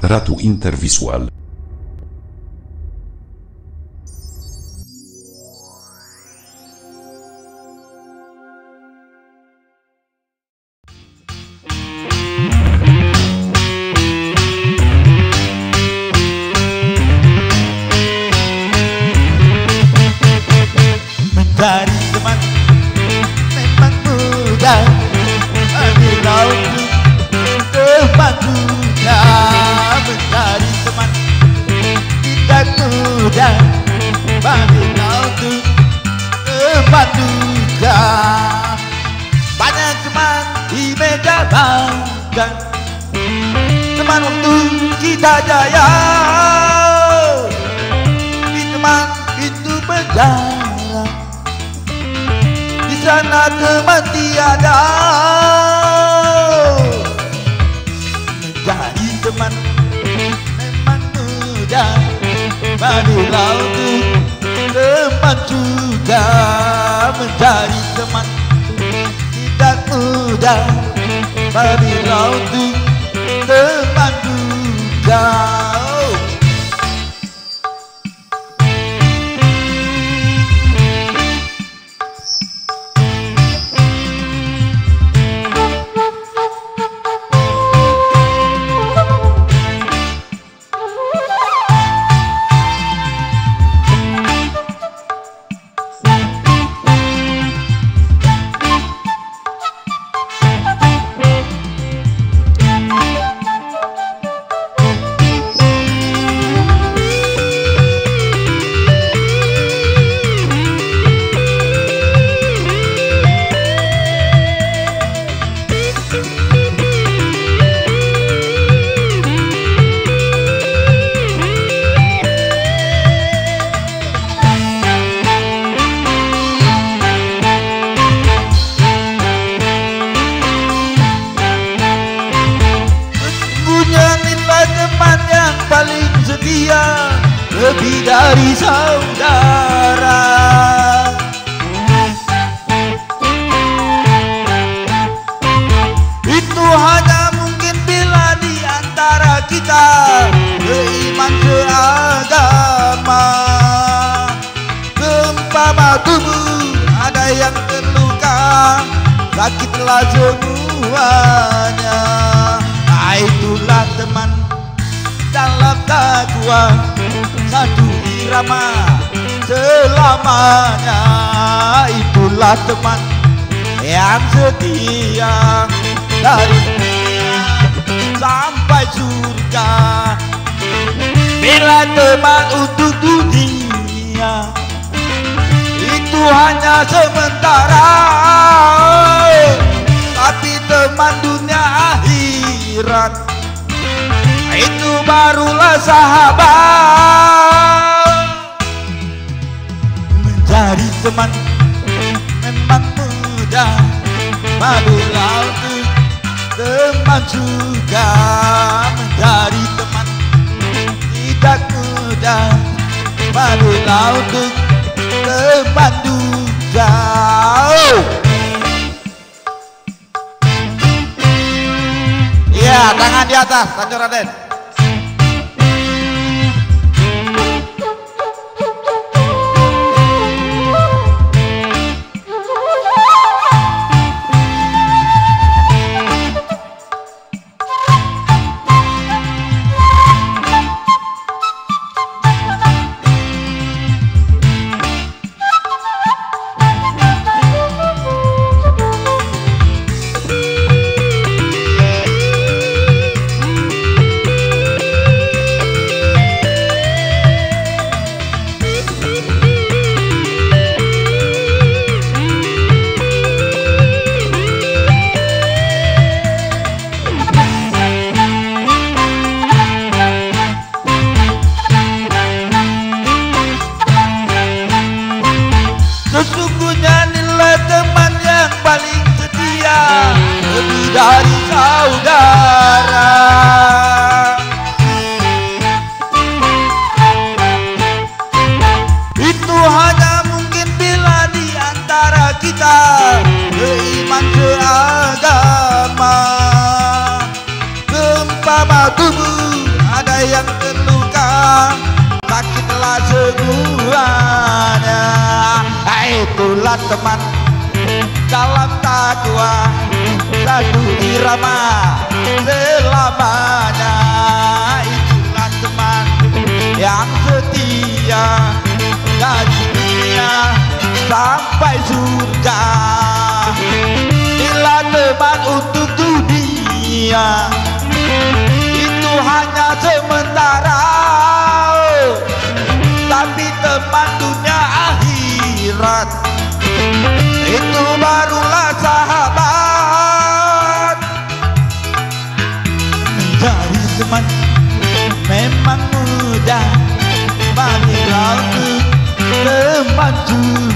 Ratu Intervisual. Makan Teman waktu kita jaya. Di teman itu berjalan. Di sana teman tiada. Menjadi teman memang mudah. Bagi laut teman juga. Menjadi teman tidak mudah Bari Raudi teman teman yang paling setia Lebih dari saudara. Itu hanya mungkin bila di antara kita Beriman seagama. Seumpama tubuh ada yang terluka Sakitlah semuanya. Nah itulah teman dalam takwa Satu irama selamanya. Itulah teman yang setia Dari sampai surga. Bila teman untuk dunia Itu hanya sementara. Tapi teman dunia akhirat Itu barulah sahabat Mencari teman memang mudah Madu laut teman juga Mencari teman tidak mudah Madu laut teman juga oh. Iya, tangan di atas, Tanjung Raden. Itulah teman dalam takwa satu irama selamanya. Itulah teman yang setia dari dunia sampai surga. Bila teman untuk dunia do